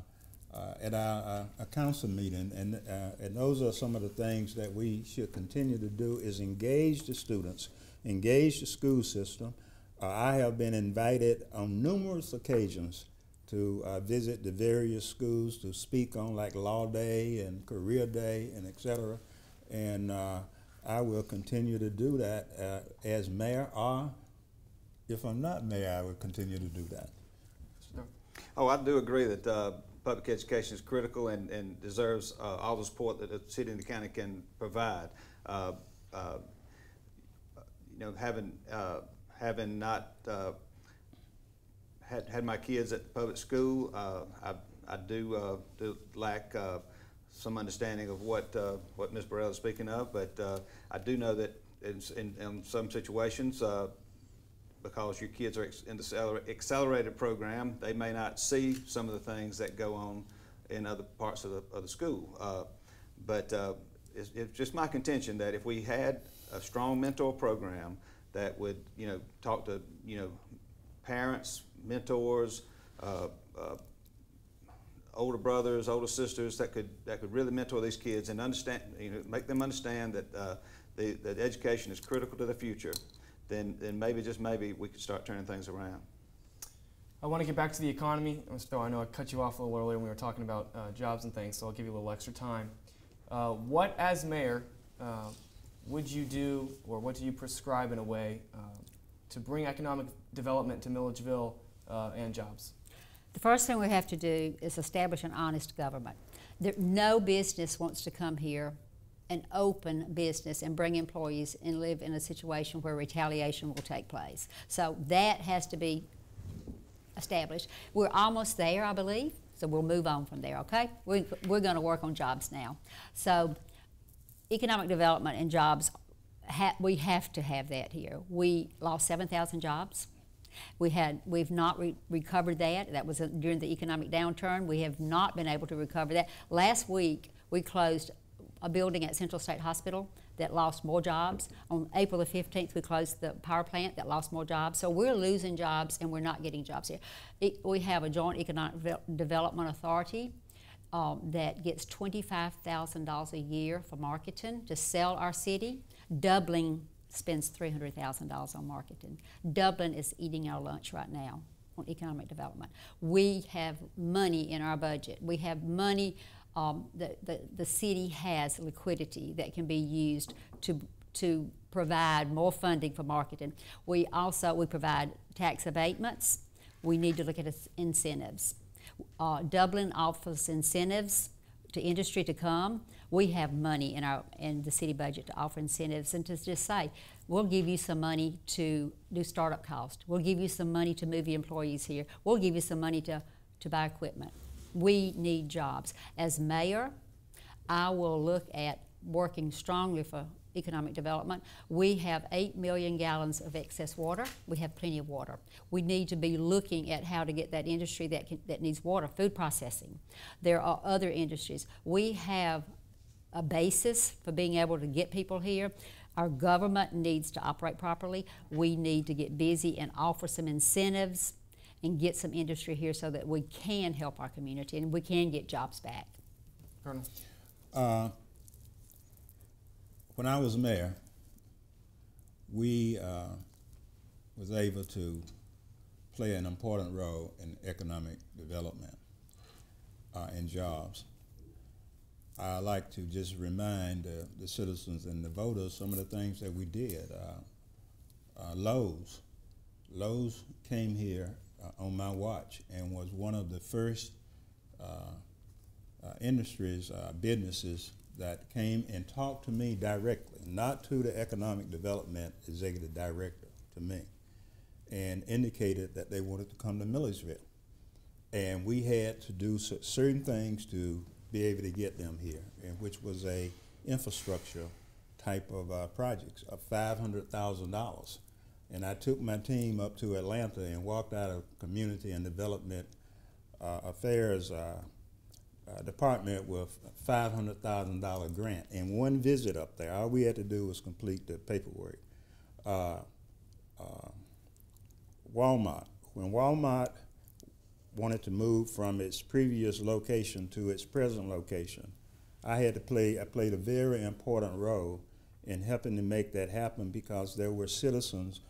uh, at our, uh, our council meeting, and, uh, and those are some of the things that we should continue to do is engage the students, engage the school system. Uh, I have been invited on numerous occasions to uh, visit the various schools to speak on like Law Day and Career Day and et cetera. And uh, I will continue to do that uh, as mayor, or if I'm not mayor, I will continue to do that. Oh, I do agree that uh, public education is critical and, and deserves uh, all the support that the city and the county can provide. Uh, uh, you know, having uh, having not uh, had had my kids at the public school, I I do, do lack some understanding of what what Ms. Burrell is speaking of, but I do know that in, in, in some situations. Because your kids are in the accelerated program, they may not see some of the things that go on in other parts of the, of the school. Uh, but uh, it's, it's just my contention that if we had a strong mentor program that would, you know, talk to, you know, parents, mentors, uh, uh, older brothers, older sisters that could that could really mentor these kids and understand, you know, make them understand that uh, the, that education is critical to the future then, then maybe, just maybe, we could start turning things around. I want to get back to the economy. Mr. Bill, I know I cut you off a little earlier when we were talking about uh, jobs and things, so I'll give you a little extra time. Uh, what, as mayor, uh, would you do, or what do you prescribe in a way uh, to bring economic development to Milledgeville uh, and jobs? The first thing we have to do is establish an honest government. There, no business wants to come here an open business and bring employees and live in a situation where retaliation will take place. So that has to be established. We're almost there, I believe, so we'll move on from there, okay? We, we're going to work on jobs now. So economic development and jobs, ha we have to have that here. We lost 7,000 jobs. We had, we've not re recovered that. That was a, during the economic downturn. We have not been able to recover that. Last week, we closed a building at Central State Hospital that lost more jobs. On April the 15th, we closed the power plant that lost more jobs. So we're losing jobs and we're not getting jobs here. It, we have a Joint Economic Development Authority um, that gets $25,000 a year for marketing to sell our city. Dublin spends $300,000 on marketing. Dublin is eating our lunch right now on economic development. We have money in our budget. We have money um, the, the, the city has liquidity that can be used to, to provide more funding for marketing. We also we provide tax abatements. We need to look at incentives. Uh, Dublin offers incentives to industry to come. We have money in our in the city budget to offer incentives and to just say, we'll give you some money to do startup cost. We'll give you some money to move your employees here. We'll give you some money to, to buy equipment. We need jobs. As mayor, I will look at working strongly for economic development. We have 8 million gallons of excess water. We have plenty of water. We need to be looking at how to get that industry that, can, that needs water, food processing. There are other industries. We have a basis for being able to get people here. Our government needs to operate properly. We need to get busy and offer some incentives and get some industry here so that we can help our community and we can get jobs back. Colonel? Uh, when I was mayor, we uh, was able to play an important role in economic development uh, and jobs. I like to just remind uh, the citizens and the voters some of the things that we did. Uh, uh, Lowe's, Lowe's came here on my watch and was one of the first uh, uh, industries, businesses that came and talked to me directly, not to the economic development executive director, to me, and indicated that they wanted to come to Milledgeville. And we had to do certain things to be able to get them here, and which was a infrastructure type of uh, projects of $500,000 and I took my team up to Atlanta and walked out of Community and Development uh, Affairs uh, uh, Department with a $500,000 grant. In one visit up there, all we had to do was complete the paperwork. Uh, uh, Walmart, when Walmart wanted to move from its previous location to its present location. I had to play, I played a very important role in helping to make that happen because there were citizens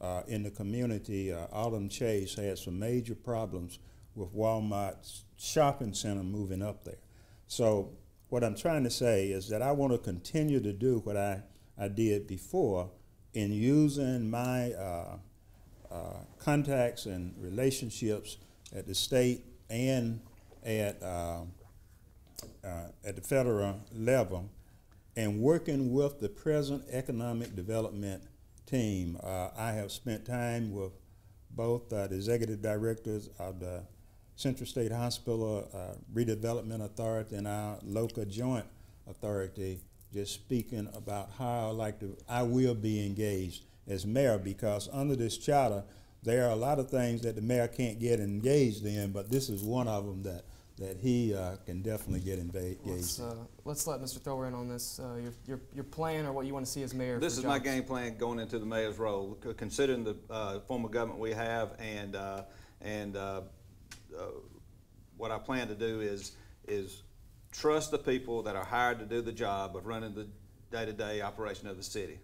uh, in the community. Uh, Autumn Chase had some major problems with Walmart's shopping center moving up there. So what I'm trying to say is that I want to continue to do what I, I did before in using my uh, uh, contacts and relationships at the state and at, uh, uh, at the federal level and working with the present economic development team. Uh, I have spent time with both uh, the executive directors of the Central State Hospital uh, Redevelopment Authority and our local joint authority, just speaking about how I like to, I will be engaged as mayor because under this charter, there are a lot of things that the mayor can't get engaged in, but this is one of them that that he uh, can definitely get engaged. Let's, uh, let's let Mr. Thrower in on this. Uh, your, your, your plan or what you want to see as mayor. This is jobs. my game plan going into the mayor's role, considering the uh, form of government we have and uh, and uh, what I plan to do is is trust the people that are hired to do the job of running the day-to-day operation of the city.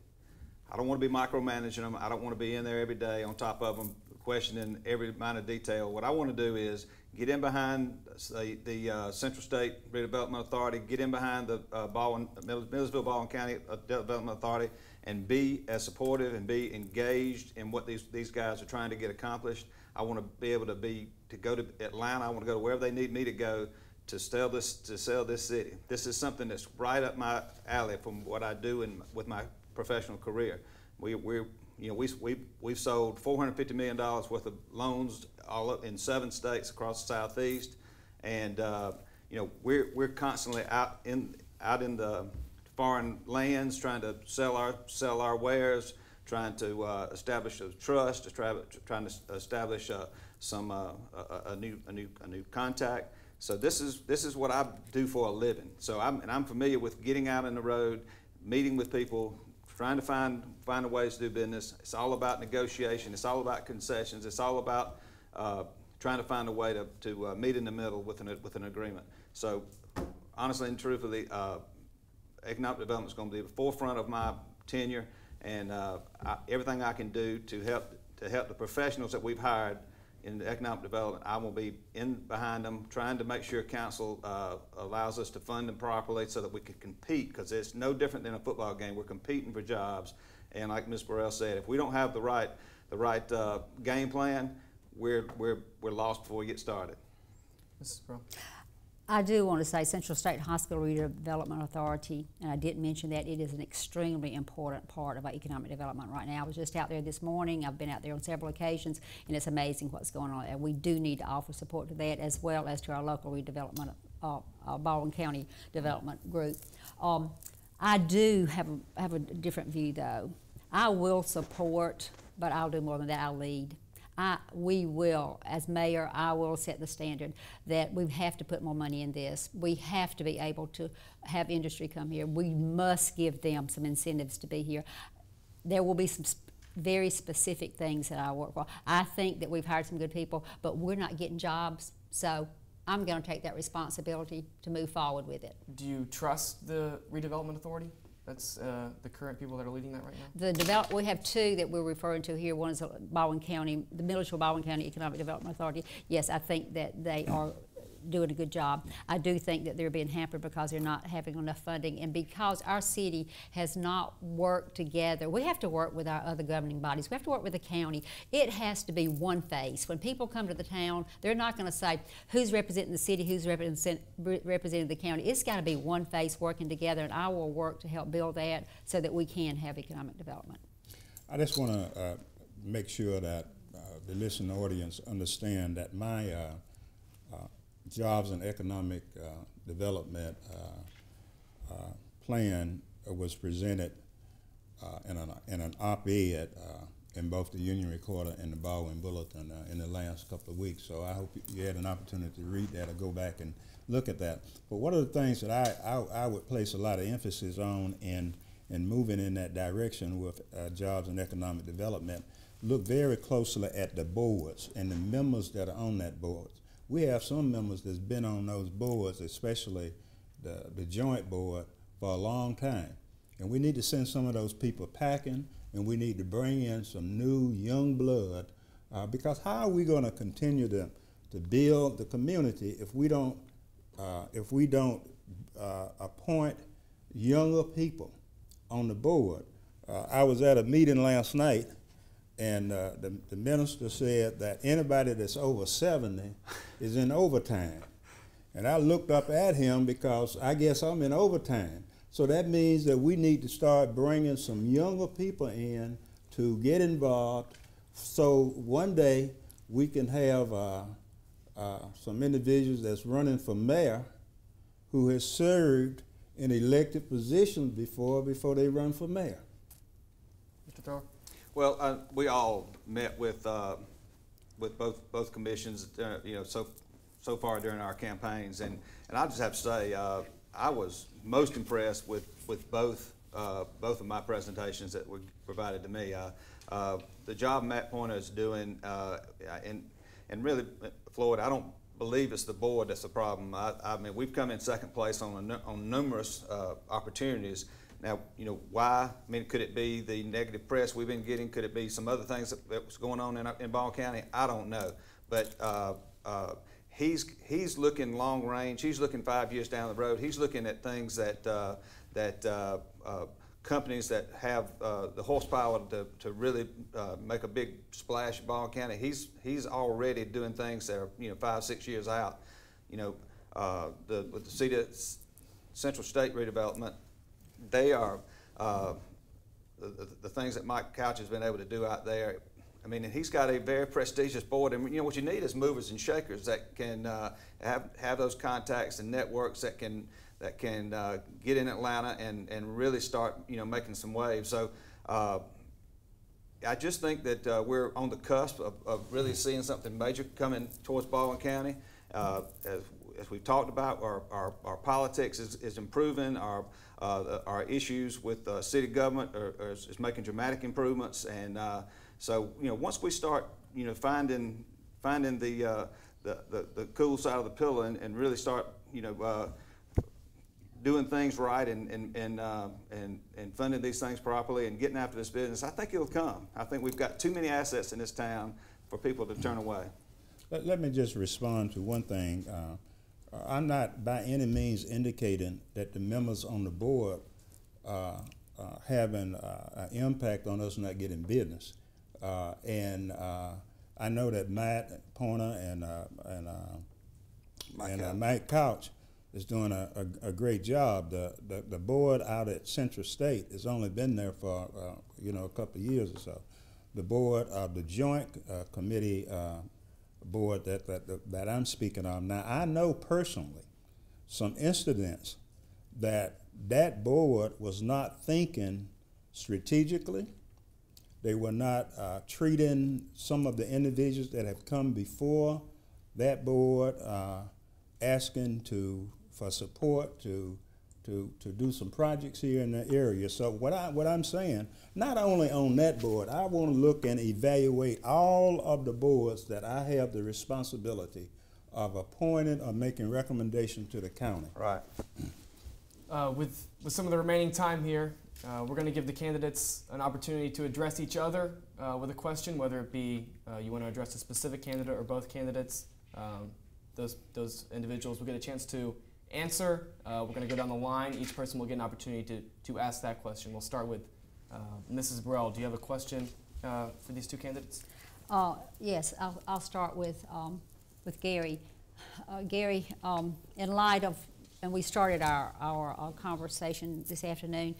I don't want to be micromanaging them. I don't want to be in there every day on top of them, questioning every minor detail. What I want to do is get in behind the, the uh, Central State Redevelopment Authority, get in behind the uh, Baldwin, Milledgeville Baldwin County uh, Development Authority, and be as supportive and be engaged in what these, these guys are trying to get accomplished. I want to be able to be to go to Atlanta. I want to go to wherever they need me to go to sell this to sell this city. This is something that's right up my alley from what I do in with my professional career. We we you know we we we've sold 450 million dollars worth of loans all up in seven states across the southeast, and uh, you know we're we're constantly out in out in the foreign lands trying to sell our sell our wares, trying to uh, establish a trust, trying to establish uh, some uh, a, a, new a new a new contact. So this is this is what I do for a living. So I'm and I'm familiar with getting out on the road, meeting with people, trying to find find a ways to do business. It's all about negotiation. It's all about concessions. It's all about uh, trying to find a way to, to uh, meet in the middle with an with an agreement. So honestly and truthfully, uh, economic development is going to be the forefront of my tenure, and uh, I, everything I can do to help to help the professionals that we've hired in economic development, I will be in behind them, trying to make sure council uh, allows us to fund them properly so that we can compete, because it's no different than a football game. We're competing for jobs, and like Ms. Burrell said, if we don't have the right the right uh, game plan, we're we're we're lost before we get started. Mrs. Burrell. I do want to say Central State Hospital Redevelopment Authority, and I didn't mention that it is an extremely important part of our economic development right now. I was just out there this morning. I've been out there on several occasions, and it's amazing what's going on And We do need to offer support to that as well as to our local redevelopment, uh, uh, Baldwin County Development Group. Um, I do have a, have a different view though. I will support, but I'll do more than that. I'll lead. I, we will, as mayor, I will set the standard that we have to put more money in this. We have to be able to have industry come here. We must give them some incentives to be here. There will be some very specific things that I work for. I think that we've hired some good people, but we're not getting jobs. So I'm going to take that responsibility to move forward with it. Do you trust the redevelopment authority? That's uh, the current people that are leading that right now? The develop, we have two that we're referring to here. One is Baldwin County, the Milledgeville Baldwin County Economic Development Authority. Yes, I think that they are doing a good job. I do think that they're being hampered because they're not having enough funding and because our city has not worked together. We have to work with our other governing bodies. We have to work with the county. It has to be one face. When people come to the town, they're not going to say who's representing the city, who's represent, representing the county. It's got to be one face working together and I will work to help build that so that we can have economic development. I just want to uh, make sure that uh, the listening audience understand that my uh, jobs and economic uh, development uh, uh, plan was presented in an, in an op-ed in both the Union Recorder and the Baldwin Bulletin uh, in the last couple of weeks. So I hope you had an opportunity to read that or go back and look at that. But one of the things that I, I, I would place a lot of emphasis on in, in moving in that direction with uh, jobs and economic development, look very closely at the boards and the members that are on that board we have some members that's been on those boards, especially the, the joint board, for a long time. And we need to send some of those people packing, and we need to bring in some new young blood, uh, because how are we going to continue to, to build the community if we don't, uh, if we don't uh, appoint younger people on the board? Uh, I was at a meeting last night, and uh, the, the minister said that anybody that's over 70 is in overtime. And I looked up at him because I guess I'm in overtime. So that means that we need to start bringing some younger people in to get involved so one day we can have uh, uh, some individuals that's running for mayor who has served in elected positions before before they run for mayor. Mr. Thrower? Well, uh, we all met with, uh, with both, both commissions, uh, you know, so, so far during our campaigns. And, and I just have to say, uh, I was most impressed with, with both, uh, both of my presentations that were provided to me. Uh, the job Matt Pointer is doing, and, and really, Floyd, I don't believe it's the board that's the problem. I, I mean, we've come in second place on, a, on numerous opportunities. Now, you know, why? I mean, could it be the negative press we've been getting? Could it be some other things that, that was going on in, in Baldwin County? I don't know. But uh, uh, he's, he's looking long range. He's looking five years down the road. He's looking at things that, uh, that uh, uh, companies that have uh, the horsepower to, to really make a big splash in Baldwin County. He's, he's already doing things that are, you know, five, six years out. You know, the, with the Cedar Central State redevelopment, they are, uh, the, the, things that Mike Couch has been able to do out there. I mean, and he's got a very prestigious board, and you know what you need is movers and shakers that can uh, have have those contacts and networks that can that can uh, get in Atlanta and, and really start you know making some waves. So uh, I just think that uh, we're on the cusp of, of, really seeing something major coming towards Baldwin County. Uh, as, as, we've talked about, our, our, our politics is, is, improving. Our uh, our issues with city government are, are, is, making dramatic improvements, and uh, so you know once we start you know finding finding the the, the, the, cool side of the pillow and, and really start you know doing things right and, and, and, uh, and, and funding these things properly and getting after this business, I think it'll come. I think we've got too many assets in this town for people to turn away. Let, let me just respond to one thing. Uh, I'm not by any means indicating that the members on the board uh, uh having uh, an impact on us not getting business. Uh, and I know that Matt Pointer and, and, Mike, and Mike Couch is doing a, a, a, great job. The, the, the board out at Central State has only been there for uh, you know a couple of years or so. The board of the Joint uh, Committee uh, board that, that that I'm speaking on now, I know personally some incidents that that board was not thinking strategically. They were not uh, treating some of the individuals that have come before that board uh, asking to for support to to to do some projects here in the area. So what I what I'm saying, not only on that board, I want to look and evaluate all of the boards that I have the responsibility of appointing or making recommendation to the county. Right. Uh, with with some of the remaining time here, uh, we're going to give the candidates an opportunity to address each other uh, with a question, whether it be uh, you want to address a specific candidate or both candidates. Um, those those individuals will get a chance to answer. Uh, we're going to go down the line. Each person will get an opportunity to, to ask that question. We'll start with uh, Mrs. Burrell. Do you have a question uh, for these two candidates? Uh, yes, I'll, I'll start with, um, with Gary. Uh, Gary, um, in light of, and we started our, our, our conversation this afternoon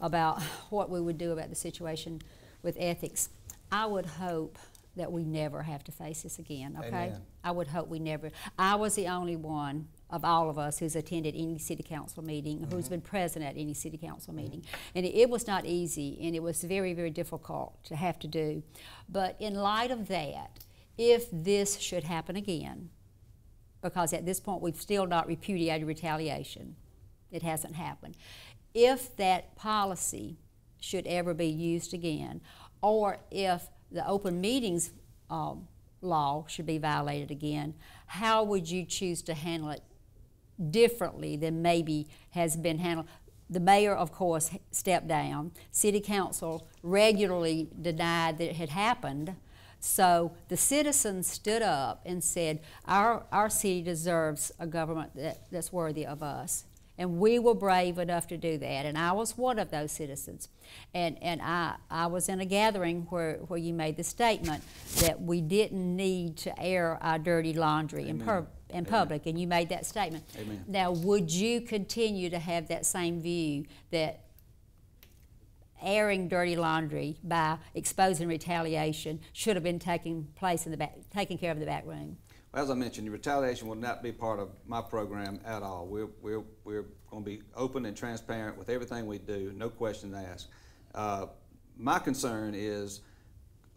about what we would do about the situation with ethics. I would hope that we never have to face this again, okay? Amen. I would hope we never. I was the only one of all of us who's attended any city council meeting, mm-hmm. who's been present at any city council meeting. Mm-hmm. And it, it, was not easy and it was very, very difficult to have to do. But in light of that, if this should happen again, because at this point we've still not repudiated retaliation, it hasn't happened. If that policy should ever be used again, or if the open meetings um, law should be violated again, how would you choose to handle it differently than maybe has been handled? The mayor, of course, stepped down. City council regularly denied that it had happened. So the citizens stood up and said, our, our city deserves a government that, that's worthy of us. And we were brave enough to do that. And I was one of those citizens. And, and I, I was in a gathering where, where you made the statement that we didn't need to air our dirty laundry in, pub, in Amen. public. And you made that statement. Amen. Now, would you continue to have that same view that airing dirty laundry by exposing retaliation should have been taking place in the back, taken care of in the back room? Well, as I mentioned, retaliation will not be part of my program at all. We're, we're, we're going to be open and transparent with everything we do, no questions asked. Uh, my concern is,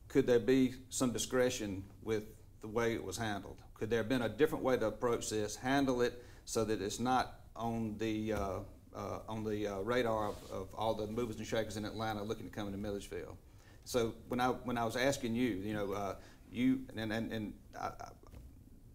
could there be some discretion with the way it was handled? Could there have been a different way to approach this, handle it so that it's not on the, uh, uh, on the uh, radar of, of all the movers and shakers in Atlanta looking to come into Milledgeville? So when I, when I was asking you, you know, uh, you, and, and, and I, I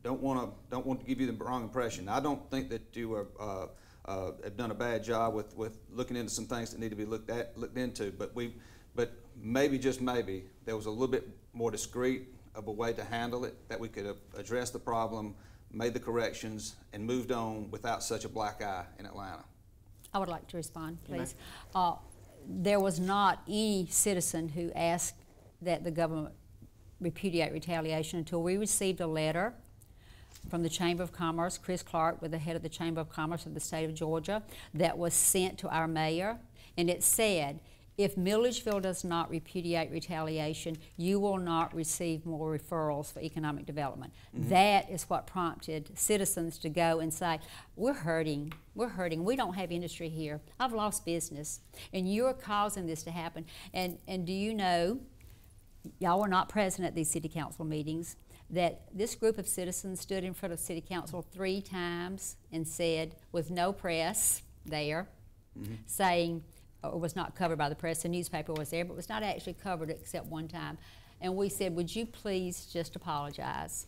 don't want to don't want to give you the wrong impression. I don't think that you are, uh, uh, have done a bad job with, with looking into some things that need to be looked at looked into. But we, but maybe just maybe there was a little bit more discreet of a way to handle it that we could have addressed the problem, made the corrections, and moved on without such a black eye in Atlanta. I would like to respond, please. Uh, there was not any citizen who asked that the government repudiate retaliation until we received a letter from the Chamber of Commerce, Chris Clark, with the head of the Chamber of Commerce of the state of Georgia, that was sent to our mayor, and it said, if Milledgeville does not repudiate retaliation, you will not receive more referrals for economic development. Mm-hmm. That is what prompted citizens to go and say, We're hurting. We're hurting. We don't have industry here. I've lost business. And you're causing this to happen. And, and do you know, y'all were not present at these city council meetings, that this group of citizens stood in front of city council three times and said, with no press there, mm-hmm. saying, or was not covered by the press, the newspaper was there, but was not actually covered except one time. And we said, would you please just apologize?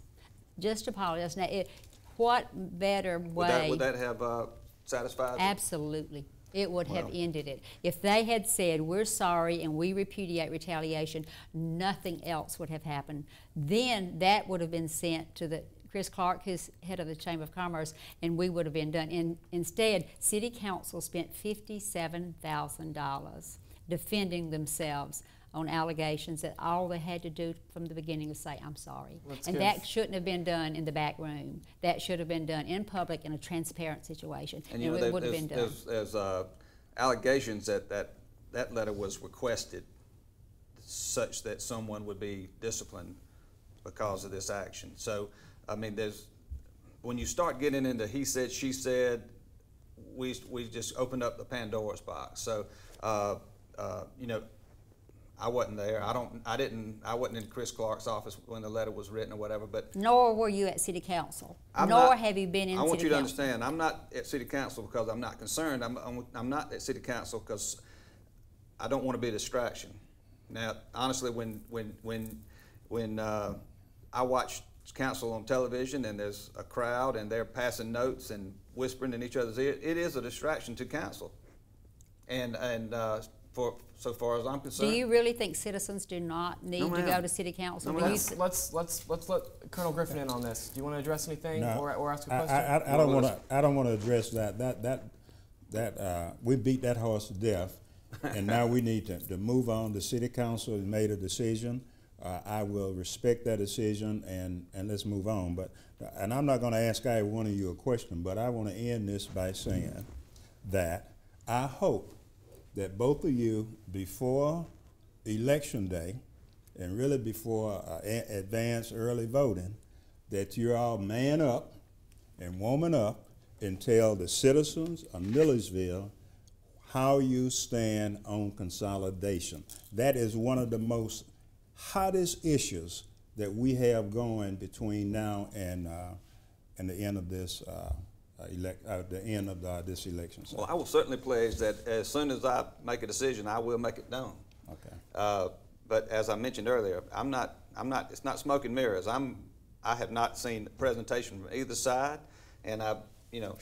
Just apologize. Now, it, what better way? Would that, would that have uh, satisfied? Absolutely. It would have ended it. If they had said, we're sorry and we repudiate retaliation, nothing else would have happened. Then that would have been sent to the, Chris Clark, who's head of the Chamber of Commerce, and we would have been done. In, instead, City Council spent fifty-seven thousand dollars defending themselves on allegations that all they had to do from the beginning was say, I'm sorry. Let's And that shouldn't have been done in the back room. That should have been done in public in a transparent situation. And you know, it would have there's, been done. there's, there's uh, allegations that, that that letter was requested such that someone would be disciplined because of this action. So, I mean, there's, when you start getting into he said, she said, we, we just opened up the Pandora's box. So, uh, uh, you know, I wasn't there. I don't, I didn't, I wasn't in Chris Clark's office when the letter was written or whatever, but Nor were you at city council. I'm Nor not- have you been in I want city you to council. understand, I'm not at city council because I'm not concerned. I'm, I'm, I'm not at city council because I don't want to be a distraction. Now, honestly, when, when, when, when, uh, I watch council on television and there's a crowd and they're passing notes and whispering in each other's ear, it is a distraction to council. And, and, uh, for, so far as I'm concerned. Do you really think citizens do not need to go to city council? No, Let's, let's, let's, let's let Colonel Griffin in on this. Do you want to address anything No, or, or ask a I- question? I, I, I don't want to. I don't want to address that. That that that uh, we beat that horse to death, and now we need to, to move on. The city council has made a decision. Uh, I will respect that decision, and and let's move on. But and I'm not going to ask either one of you a question, but I want to end this by saying that I hope that both of you, before election day, and really before uh, advance early voting, that you're all man up and woman up and tell the citizens of Milledgeville how you stand on consolidation. That is one of the most hottest issues that we have going between now and uh, and the end of this uh, uh, elect, uh, the end of uh, this election. cycle. Well, I will certainly pledge that as soon as I make a decision, I will make it known. Okay. Uh, but as I mentioned earlier, I'm not, I'm not, it's not smoke and mirrors. I'm, I have not seen presentation from either side, and I, you know,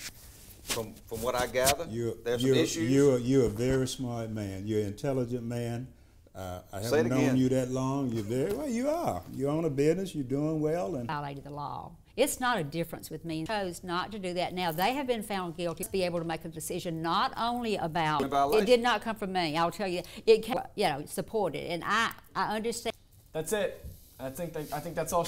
from, from what I gather, You're, there's you're, issues. You're, you're a very smart man. You're an intelligent man. Uh, I haven't known again. you that long. You're very well. You are. You own a business. You're doing well, and violated the law. It's not a difference with me. Chose not to do that. Now they have been found guilty. To be able to make a decision not only about it did not come from me. I'll tell you, it came, you know supported, and I I understand. That's it. I think that, I think that's all.